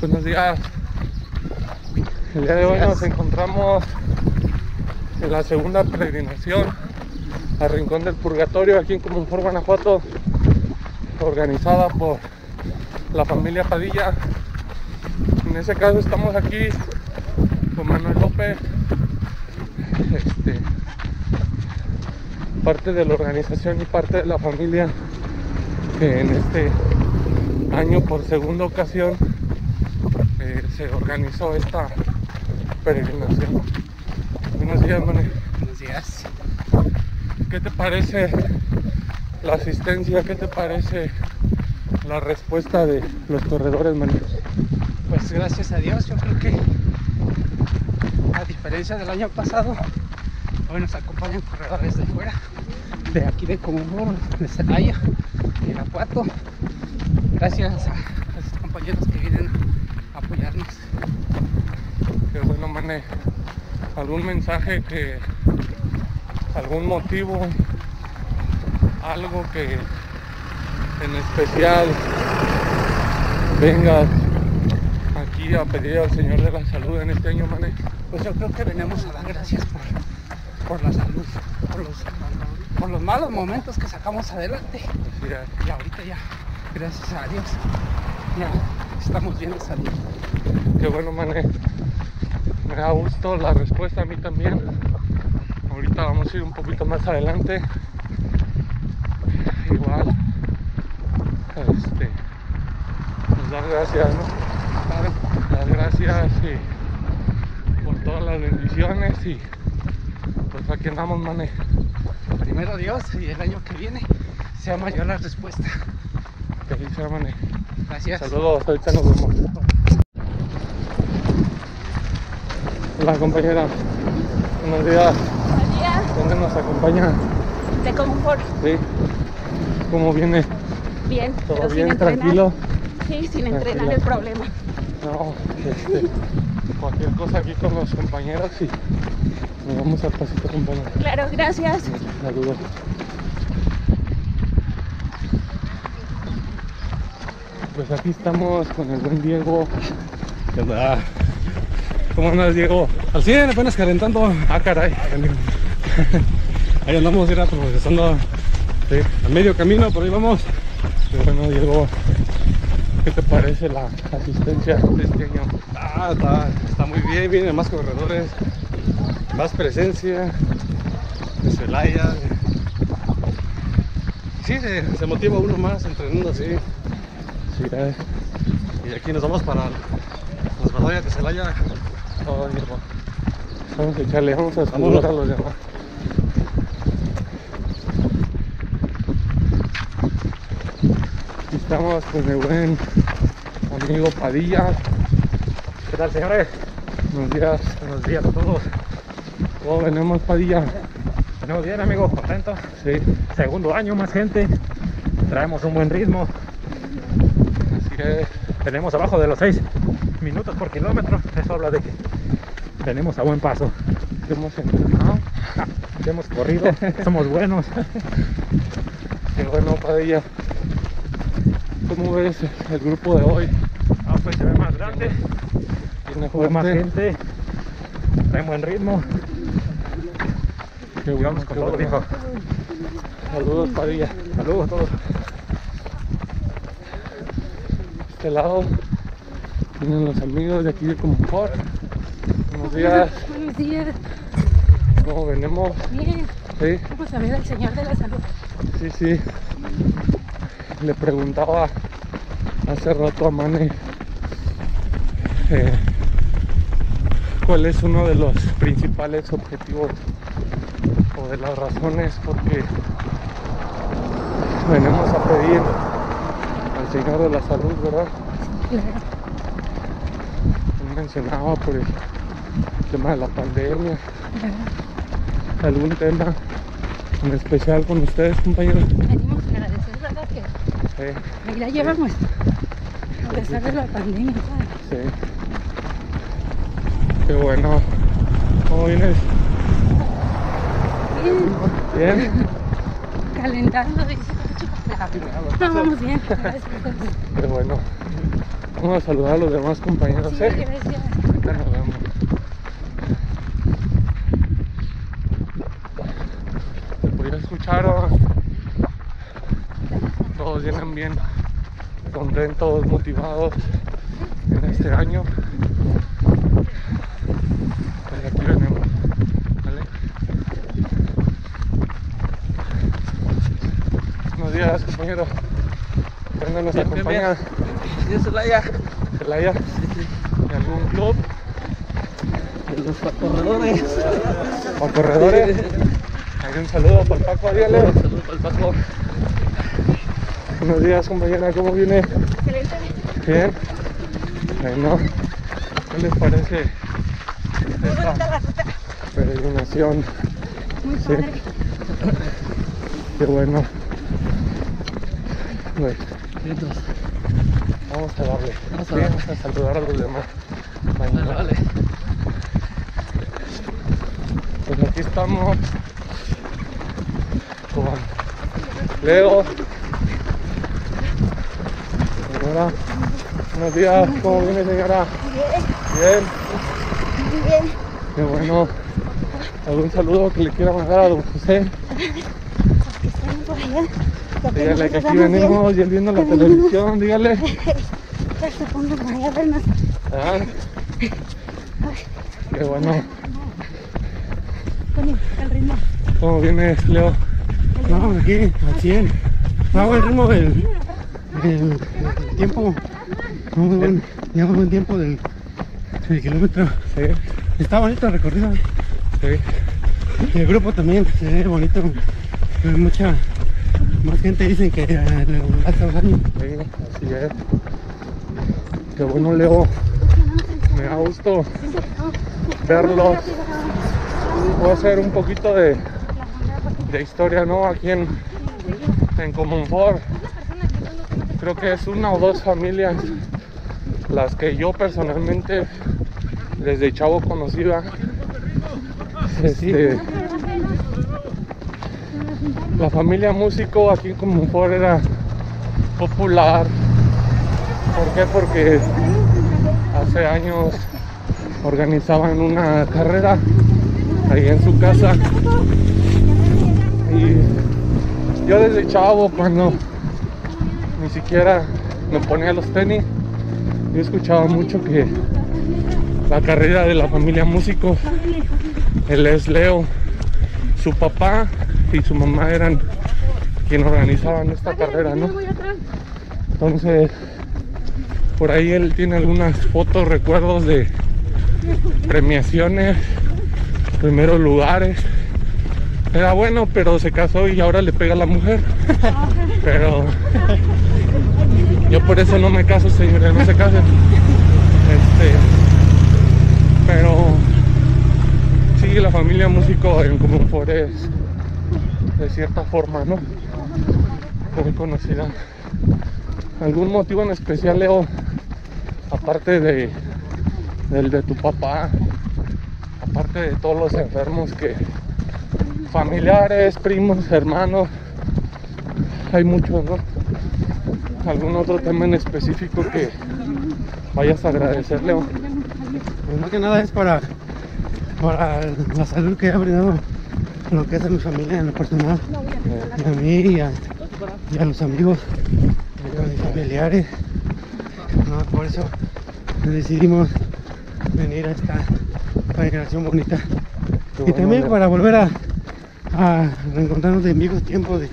Buenos días. El día de hoy nos encontramos en la segunda peregrinación al Rincón del Purgatorio aquí en Comunfort, Guanajuato, organizada por la familia Padilla. En ese caso estamos aquí con Manuel López, este, parte de la organización y parte de la familia que en este año por segunda ocasión se organizó esta peregrinación. Buenos días, Manuel. Buenos días. ¿Qué te parece la asistencia? ¿Qué te parece la respuesta de los corredores, Manuel? Pues gracias a Dios, yo creo que a diferencia del año pasado, hoy nos acompañan corredores de fuera, de aquí de Comodoro, de Celaya, de Irapuato. Gracias a, a compañeros que vienen a apoyarnos. ¿Algún mensaje que, algún motivo, algo que en especial vengas aquí a pedir al Señor de la Salud en este año, Mané? Pues yo creo que venimos a dar gracias por, por la salud, por los, por los malos momentos que sacamos adelante. Y ahorita ya, gracias a Dios, ya estamos bien de salud. Qué bueno, Mané. Me da gusto la respuesta a mí también. Ahorita vamos a ir un poquito más adelante. Igual. Este. Pues dar gracias, ¿no? Dar gracias y por todas las bendiciones y pues aquí andamos, Mané. Primero Dios y el año que viene sea mayor la respuesta. Feliz sea, Mané. Gracias. Saludos, ahorita nos vemos. Hola compañera, buenos días. Buenos días, ¿Dónde nos acompaña? de Confort. Sí. ¿Cómo viene? Bien, ¿Todo pero bien? sin entrenar. ¿Tranquilo? Sí, sin entrenar Tranquila. el problema. No, este, cualquier cosa aquí con los compañeros y nos vamos al pasito compañero. Claro, gracias. Saludos. Pues aquí estamos con el buen Diego. ¿Qué onda? ¿Cómo andas, Diego? Al 100, apenas calentando. Ah, caray. Ahí andamos, era progresando Sí. a medio camino, por ahí vamos. Qué bueno, Diego. ¿Qué te parece la asistencia? Ah, está, está muy bien, vienen más corredores, más presencia de Celaya. Sí, se, se motiva uno más entrenando así. Sí, eh. Y aquí nos vamos para las batallas de Celaya. Diego. Vamos a echarle, vamos a saludar a los demás. Aquí estamos con el buen amigo Padilla. ¿Qué tal, señores? Buenos días. Buenos días a todos. ¿Cómo venimos, Padilla? Tenemos bien, amigos, contentos. Sí, Segundo año, más gente. Traemos un buen ritmo. así es. Tenemos abajo de los 6 minutos por kilómetro. Eso habla de que tenemos a buen paso. Hemos entrenado. Hemos corrido, somos buenos. Qué bueno, Padilla. ¿Cómo ves el grupo de hoy? Ah, pues se ve más grande, Tiene fue más gente. Trae buen ritmo. Qué bueno, vamos con qué todo, bueno. Saludos, Padilla. Saludos a todos. este lado vienen los amigos de aquí de Confort. Buenos días, Buenos días. ¿cómo venimos? Bien, Sí, vamos a ver al Señor de la Salud. sí, sí. Le preguntaba hace rato a Mane eh, cuál es uno de los principales objetivos o de las razones por qué venimos a pedir al Señor de la Salud, ¿verdad? Claro. Él mencionaba por el tema de la pandemia, algún tema en especial con ustedes, compañeros. Venimos a agradecer, ¿verdad? Que Sí, ya llevamos a pesar de la pandemia. ¿sabes? sí. Qué bueno. ¿Cómo vienes? Bien, ¿Bien? calentando, dice. No, vamos bien. Gracias. Qué bueno. Vamos a saludar a los demás compañeros, Sí, ¿eh? gracias. Ahorita nos vemos. Pues ya escucharon. Bien contentos, motivados en este año. Pues aquí venimos. ¿vale? Buenos días, compañeros. ¿Dónde nos acompaña? Yo soy Laia, Celaya. ¿De algún club? de los corredores. ¿O corredores? Hay un saludo para el Paco Ariales. Saludos para el Paco. Buenos días, compañera. ¿Cómo viene? Excelente. Bien. Bueno, ¿qué les parece Muy bonita la ruta. peregrinación? Muy Sí. padre. Qué bueno. Bueno, vamos a darle. Vamos a Sí, darle. Vamos a saludar a los demás. Vale, Mañana. vale. Pues aquí estamos con Leo. Señora, buenos días, ¿cómo viene señora? Bien, Muy bien. qué bueno. ¿Algún saludo que le quiera mandar a don José? Dígale que aquí bien. venimos y él viendo la televisión, dígale. Ya se pongan por allá a vernos. Ah, qué bueno. Con el ritmo. ¿Cómo viene Leo? No, aquí, al 100. Hago el ritmo del, del tiempo. Muy buen, llevamos buen tiempo del, del kilómetro. Sí, Está bonito el recorrido. sí. El grupo también se ve bonito. Hay mucha más gente dicen que eh, le los años. Sí, así es. Qué bueno, Leo. Me da gusto verlos. Voy a hacer un poquito de, de historia, ¿no? Aquí en, en Comunfort. Creo que es una o dos familias las que yo personalmente desde chavo conocía. Este, la familia músico aquí en Comunfort era popular. ¿Por qué? Porque hace años organizaban una carrera ahí en su casa. Y yo desde chavo, cuando ni siquiera me ponía los tenis, yo escuchaba mucho que la carrera de la familia músico, él es Leo, su papá y su mamá eran quien organizaban esta carrera, ¿no? Entonces, por ahí él tiene algunas fotos, recuerdos de premiaciones, primeros lugares. Era bueno, pero se casó y ahora le pega a la mujer. Pero yo por eso no me caso, señores, no se casen. Este, pero sí, la familia músico en Comunfort es de cierta forma, ¿no? Muy conocida. ¿Algún motivo en especial, Leo? Aparte de del de tu papá, aparte de todos los enfermos que familiares, primos, hermanos, hay muchos, ¿no? ¿Algún otro tema en específico que vayas a agradecer, Leo? Pues más que nada es para, para la salud que ha brindado lo que es a mi familia en lo personal, y a mí y a, y a los amigos, y a mis familiares. No, por eso decidimos venir a esta peregrinación bonita. Qué Y bueno, también para volver a, a reencontrarnos de viejos tiempos, de,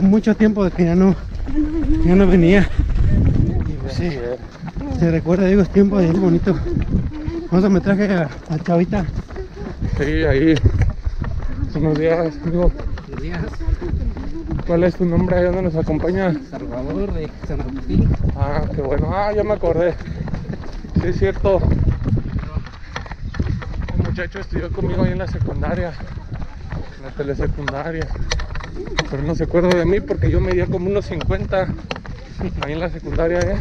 mucho tiempo de que ya no, ya no venía. Y pues sí, es. se recuerda viejos tiempos y es bonito. Vamos me traje a, a Chavita. Sí, ahí. Buenos días, amigo. Buenos días, ¿Cuál es tu nombre? ¿De dónde nos acompaña? Salvador de San Agustín. Ah, qué bueno. Ah, ya me acordé. Sí, es cierto. El muchacho estudió conmigo ahí en la secundaria. La telesecundaria. Pero no se acuerda de mí porque yo medía como unos 50 ahí en la secundaria, ¿eh?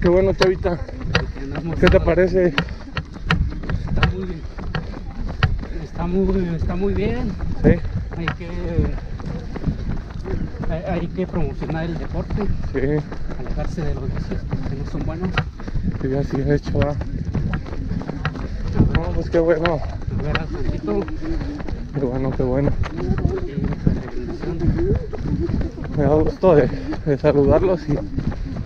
Qué bueno, Chavita. ¿Qué te parece? Está muy, está muy, está muy bien. Sí, Hay que Hay, hay que promocionar el deporte, Sí, alejarse de los vicios que no son buenos. sí, así hecho, va. No, pues qué bueno, Ver al santito qué bueno, qué bueno. Me da gusto de, de saludarlos y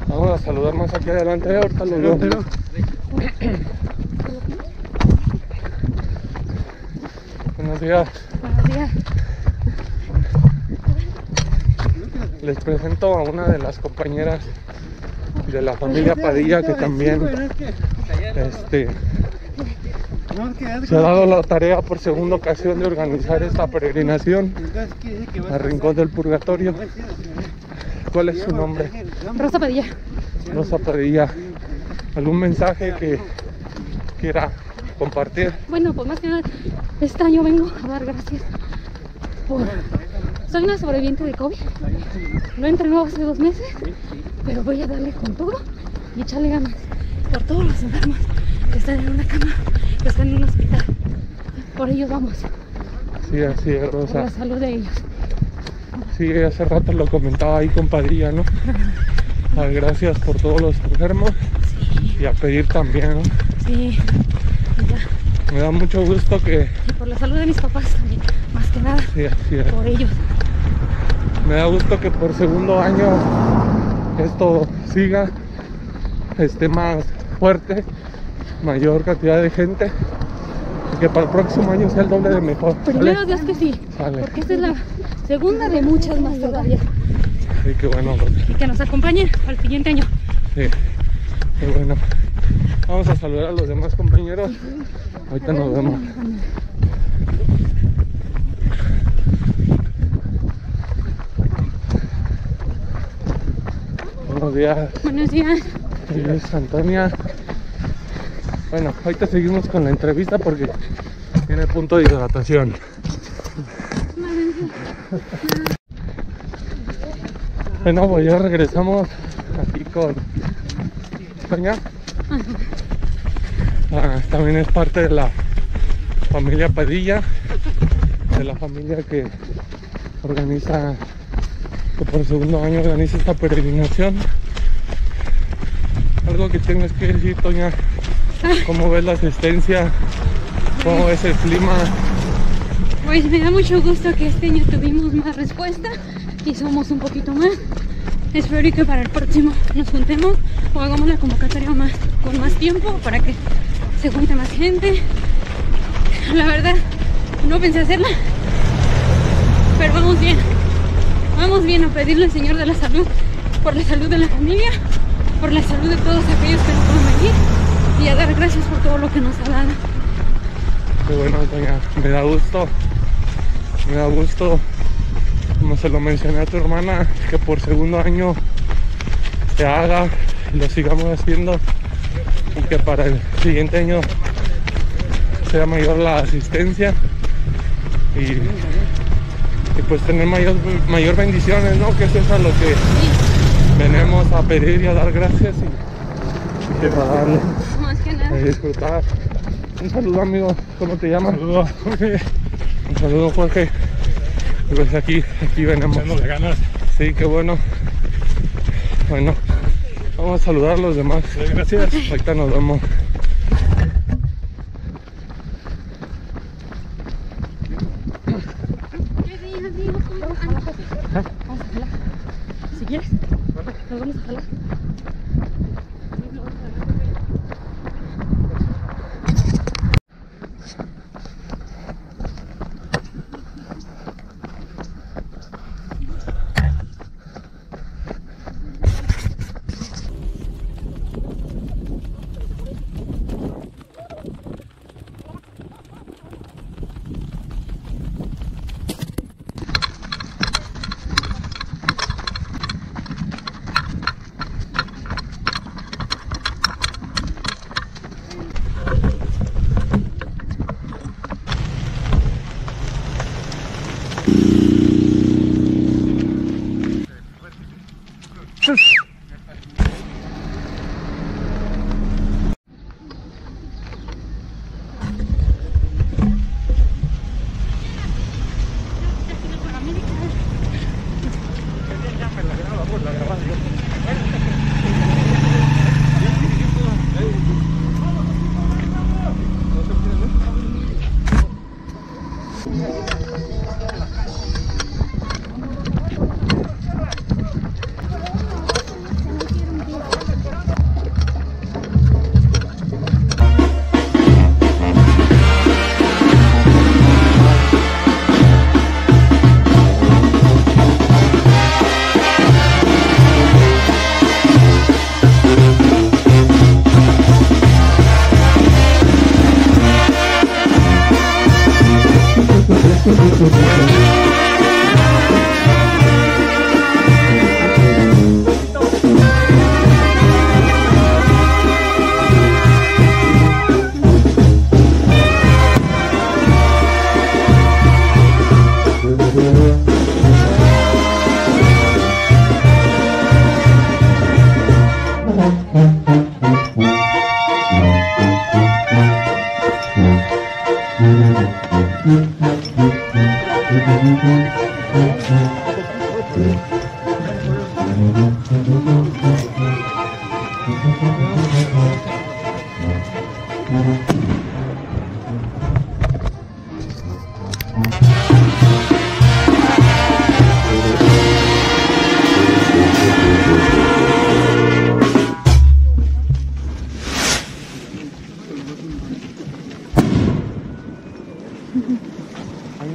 vamos a saludar más aquí adelante. Ahorita los veo. Buenos días. Buenos días. Les presento a una de las compañeras de la familia Padilla que también este, se ha dado la tarea por segunda ocasión de organizar esta peregrinación a Rincón del Purgatorio. ¿Cuál es su nombre? Rosa Padilla. Rosa Padilla. ¿Algún mensaje que quiera compartir? Bueno, pues más que nada, este año vengo a dar gracias por... Soy una sobreviviente de COVID. Lo he entrenado hace dos meses, pero voy a darle con todo y echarle ganas por todos los enfermos que están en una cama, que están en un hospital. Por ellos vamos, Sí, así es, por Rosa. la salud de ellos. Sí, hace rato lo comentaba ahí con Padilla, ¿no? Dar gracias por todos los enfermos y a pedir también, ¿no? Sí, ya. Me da mucho gusto que, Y por la salud de mis papás también, más que nada, sí, así es. por ellos. Me da gusto que por segundo año esto siga, esté más fuerte, mayor cantidad de gente y que para el próximo año sea el doble de mejor. ¿sale? Primero Dios que sí, Sale. porque esta es la segunda de muchas más todavía. Qué bueno. Y que nos acompañen al siguiente año. Sí, qué bueno. Vamos a saludar a los demás compañeros. Ahorita nos vemos. Buenos días, Buenos días. Luis Antonia. Bueno, ahorita seguimos con la entrevista porque tiene punto de hidratación. Bueno, pues ya regresamos aquí con Toña. Ah, también es parte de la familia Padilla, de la familia que organiza, que por segundo año organiza esta peregrinación. Algo que tienes que decir, Toña, ¿cómo ves la asistencia? ¿Cómo ves el clima? Pues me da mucho gusto que este año tuvimos más respuesta y somos un poquito más. Espero que para el próximo nos juntemos o hagamos la convocatoria más, con más tiempo para que se junte más gente. La verdad, no pensé hacerla, pero vamos bien. Vamos bien a pedirle al Señor de la salud, por la salud de la familia, por la salud de todos aquellos que no pueden venir y a dar gracias por todo lo que nos ha dado. Qué bueno, Toña, me da gusto, me da gusto, como se lo mencioné a tu hermana, que por segundo año se haga y lo sigamos haciendo y que para el siguiente año sea mayor la asistencia y, y pues tener mayor, mayor bendiciones, ¿no? Que eso es a lo que venimos a pedir y a dar gracias y, y que para darle. A disfrutar. Un saludo amigo, ¿cómo te llamas? Saludos, Jorge. Un saludo Jorge. Pues aquí, aquí venimos. Ganas. Sí, qué bueno. Bueno, vamos a saludar a los demás. Gracias. Ahorita nos vemos.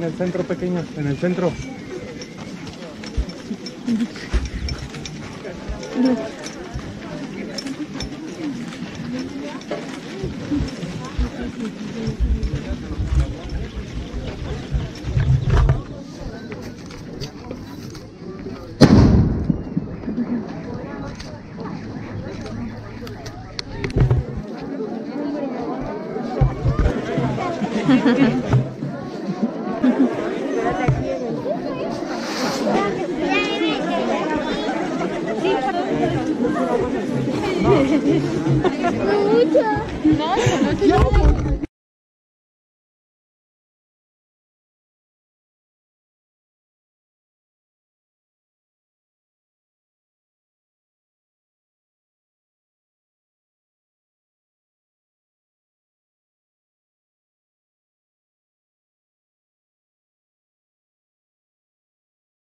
En el centro pequeño, en el centro.